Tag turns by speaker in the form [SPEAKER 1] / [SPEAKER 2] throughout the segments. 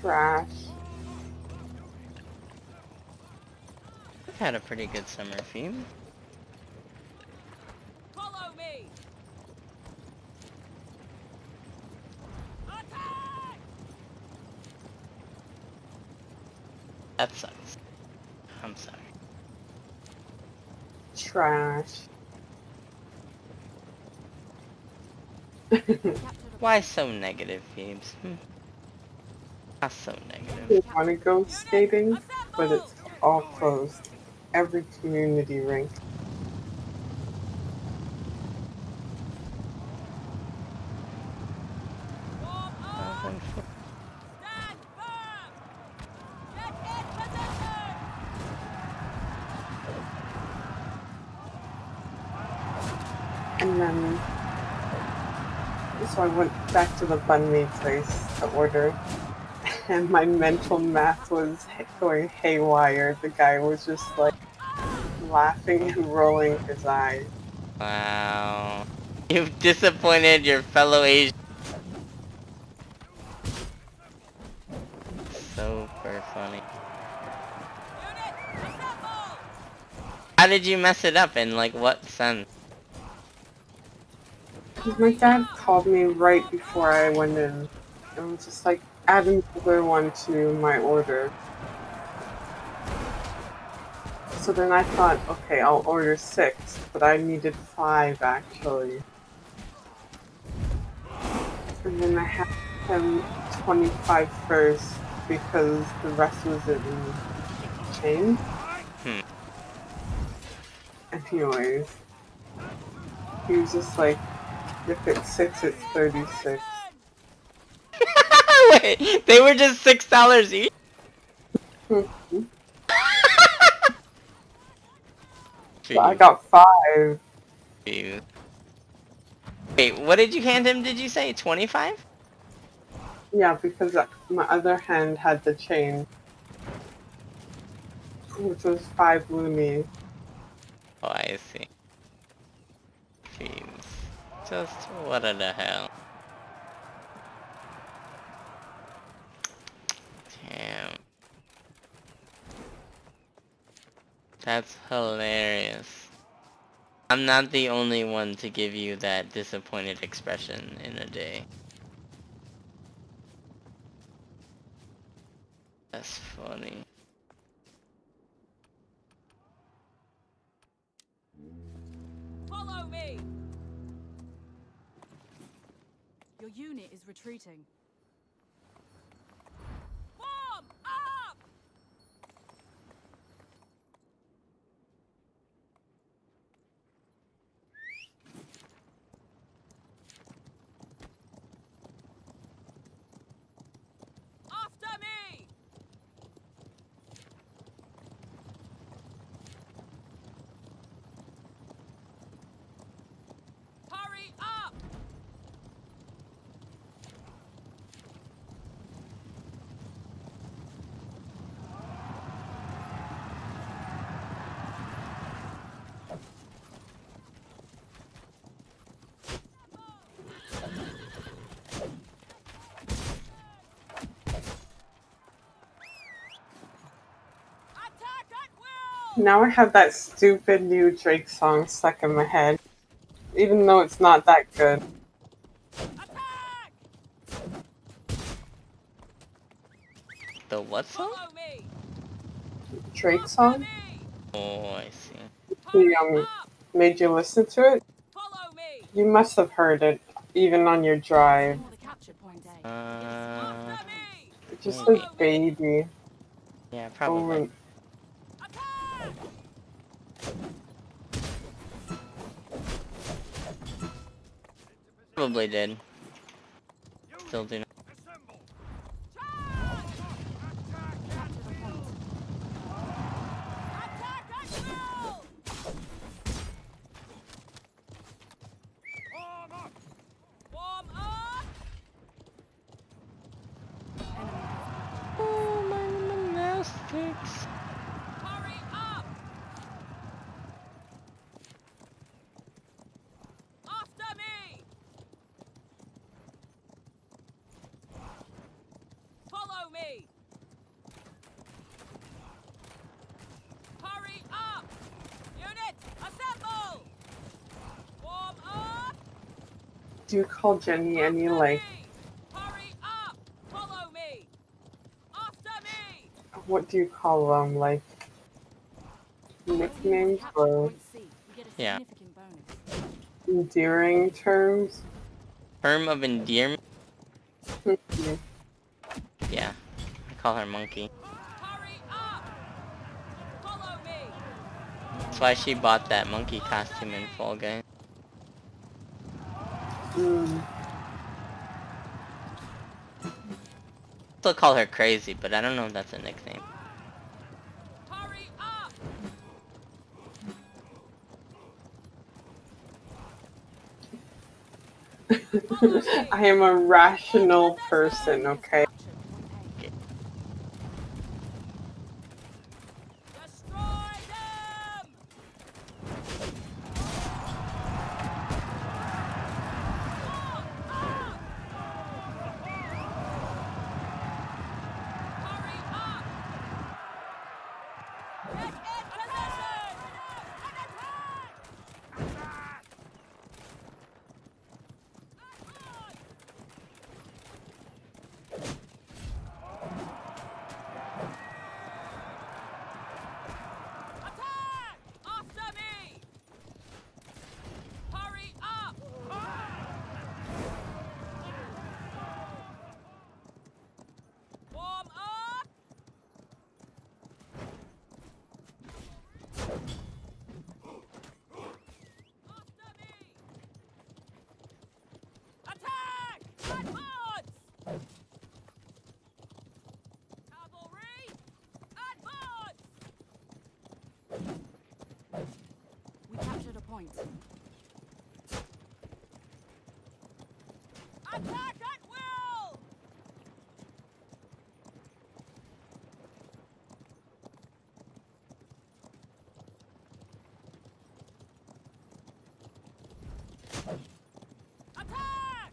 [SPEAKER 1] Trash.
[SPEAKER 2] I've had a pretty good summer theme.
[SPEAKER 3] Follow me. Attack!
[SPEAKER 2] That sucks. I'm sorry.
[SPEAKER 1] Trash.
[SPEAKER 2] Why so negative, Phoebes? Hmm. Not so negative.
[SPEAKER 1] We want to go skating, but it's all closed. Every community rink. And then, so I went back to the banh mi place to order, and my mental math was going haywire. The guy was just like laughing and rolling his eyes.
[SPEAKER 2] Wow. You've disappointed your fellow Asian. Super funny. How did you mess it up in like what sense?
[SPEAKER 1] my dad called me right before I went in, was just like, add another one to my order. So then I thought, okay, I'll order six, but I needed five actually. And then I had him 25 first because the rest was in chain.
[SPEAKER 2] Hmm.
[SPEAKER 1] Anyways, he was just like, if it's six, it's 36.
[SPEAKER 2] They were just six dollars each.
[SPEAKER 1] I got five.
[SPEAKER 2] Wait, what did you hand him? Did you say twenty-five?
[SPEAKER 1] Yeah, because my other hand had the chain, which was five loonies.
[SPEAKER 2] Oh, I see. Jeez. Just what in the hell? That's hilarious. I'm not the only one to give you that disappointed expression in a day. That's funny.
[SPEAKER 3] Follow me. Your unit is retreating. Form up. After me. Hurry up. Attack at will.
[SPEAKER 1] Now I have that stupid new Drake song stuck in my head, even though it's not that good.
[SPEAKER 2] The what song?
[SPEAKER 1] Drake song?
[SPEAKER 2] Oh, I see.
[SPEAKER 1] He um made you listen to it.
[SPEAKER 3] Follow me.
[SPEAKER 1] You must have heard it, even on your drive.
[SPEAKER 3] the capture.
[SPEAKER 2] Uh,
[SPEAKER 3] After me.
[SPEAKER 1] It just
[SPEAKER 2] Maybe.
[SPEAKER 1] says baby
[SPEAKER 2] yeah, probably.
[SPEAKER 1] and
[SPEAKER 2] Probably did. Still do me!
[SPEAKER 3] Hurry up! Unit, assemble! Warm up!
[SPEAKER 1] Do you call Jenny any like...
[SPEAKER 3] Hurry up! Follow me! After me!
[SPEAKER 1] What do you call them, like... Nicknames or...
[SPEAKER 2] Yeah.
[SPEAKER 1] Endearing terms?
[SPEAKER 2] Term of endearment?
[SPEAKER 1] Hmm,
[SPEAKER 2] yeah. I call her monkey.
[SPEAKER 3] Hurry up! Follow me!
[SPEAKER 2] That's why she bought that monkey costume in Fall Guys.
[SPEAKER 1] Mm.
[SPEAKER 2] Still call her crazy, but I don't know if that's a nickname.
[SPEAKER 3] Hurry up!
[SPEAKER 1] I am a rational person, okay?
[SPEAKER 3] Destroy them! Hurry up! Get in position! And attack! Attack! Attack! After me! Hurry up! Warm up! After me! Attack! Advance! Cavalry! Advance!
[SPEAKER 4] We captured a point.
[SPEAKER 3] Attack at will! Attack!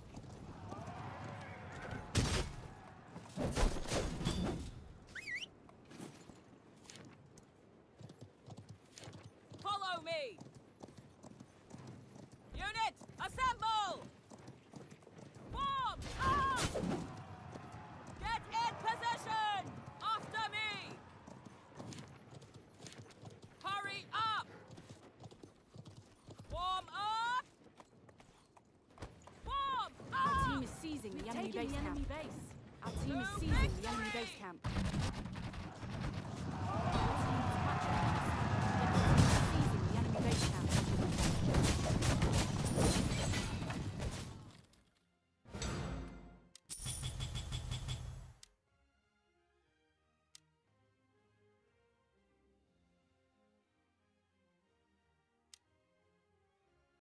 [SPEAKER 3] Follow me! Unit, assemble! Form up! Get in position! After me! Hurry up! Form up! Form
[SPEAKER 4] Our team is seizing the enemy base
[SPEAKER 5] the enemy
[SPEAKER 4] camp.
[SPEAKER 5] base.
[SPEAKER 4] Our team is
[SPEAKER 3] To
[SPEAKER 4] seizing the enemy base camp.